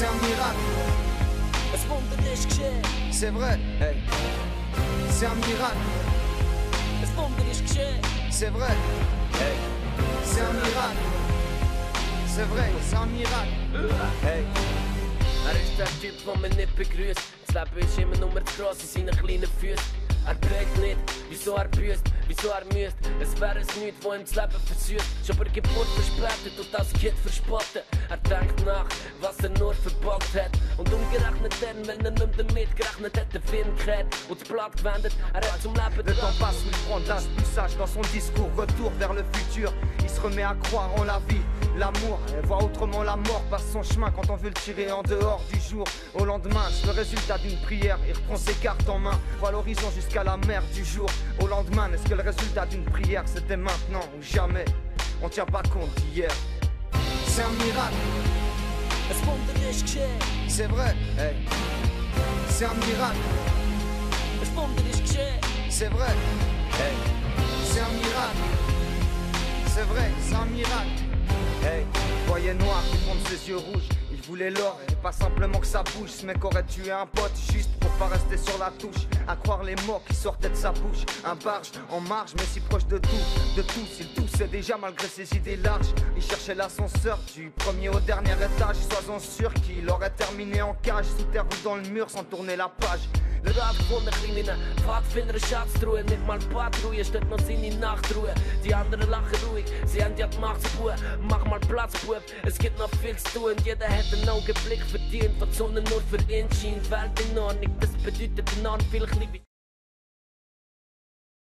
C'est un miracle, c'est vrai, hey. C'est un miracle, c'est vrai, hey. C'est un miracle, c'est vrai, c'est un miracle, hey. Er ist der Typ, der mich nicht begrüßt. Das Leben ist immer nur gross in seinen kleinen Füßen. Er prägt nicht, wieso er büßt, wieso er müsst. Es wäre es nichts, wo ihm das Leben versüßt. Schon bei der Geburt verspätet und das Kind verspotten. Er denkt nach, was er nur verbockt hat. Und umgerechnet dann, wenn er nicht damit gerechnet hat, den Film gekehrt und das Blatt gewendet. Er hat zum Leben Le temps passe, il prend l'âge plus sage dans son discours. Retour vers le futur, il se remet à croire en la vie, l'amour. Et voit autrement la mort passe son chemin quand on veut le tirer en dehors du jour. Au lendemain, c'est le résultat d'une prière. Il reprend ses cartes en main, voit l'horizon jusqu'à la mer du jour. Au lendemain, est-ce que le résultat d'une prière c'était maintenant ou jamais? On tient pas compte d'hier. C'est un miracle, c'est vrai, hey. C'est un miracle, c'est vrai, hey. C'est un miracle, c'est vrai, c'est un miracle. Hey, voyait noir qui fond de ses yeux rouges. Il voulait l'or et pas simplement que ça bouge. Ce mec aurait tué un pote juste pour pas rester sur la touche. À croire les mots qui sortaient de sa bouche. Un barge en marge, mais si proche de tout, de tous. Il toussait déjà malgré ses idées larges. Il cherchait l'ascenseur du premier au dernier étage. Sois-en sûr qu'il aurait terminé en cage sous terre ou dans le mur sans tourner la page. Rat von der kleinen Pfadfinder Schatztruhe. Nicht mal Patrouille, steht noch seine Nachtruhe. Die anderen lachen ruhig, sie haben ja die Macht zu tun. Mach mal Platz, Bub, es gibt noch viel zu tun. Jeder hat einen Augenblick verdient, was Sonne nur für ihn scheint. Welt in Ordnung, das bedeutet enorm viel, klein